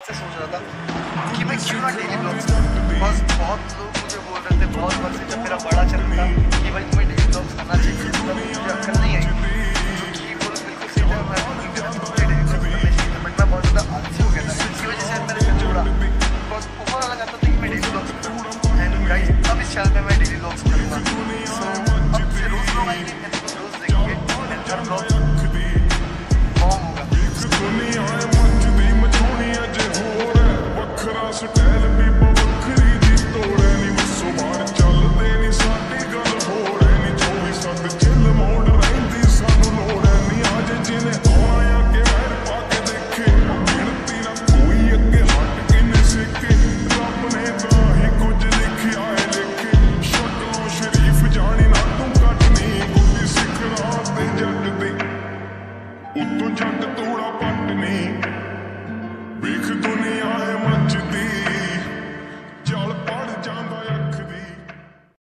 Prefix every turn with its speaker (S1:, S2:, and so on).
S1: से सोच रहा था कि मैं क्यों ना डेली ब्लॉग बस बहुत लोग मुझे बोल रहे थे, बहुत वक्त से जब मेरा बड़ा चल था कि भाई तुम्हें डेली ब्लॉग खाना चाहिए तो आई। तो बट तो मैं बहुत ज़्यादा आलसी हो गया था। इसकी वजह से अब इस चैनल पर मैं डेली ब्लॉग्स करूँगा। We could